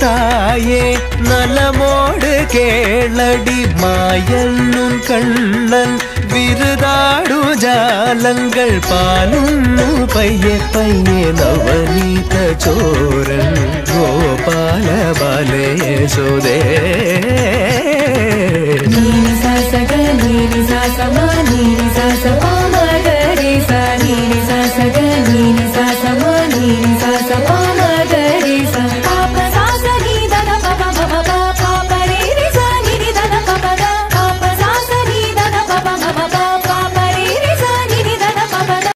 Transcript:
தாயே நலமோடு கேளடி. மாயன்னும் கண்ணன் விருதாடு ஜாலங்கள் பாலுன்னு பைய பைய நவநீத சோரன். கோபால பாலே சோதே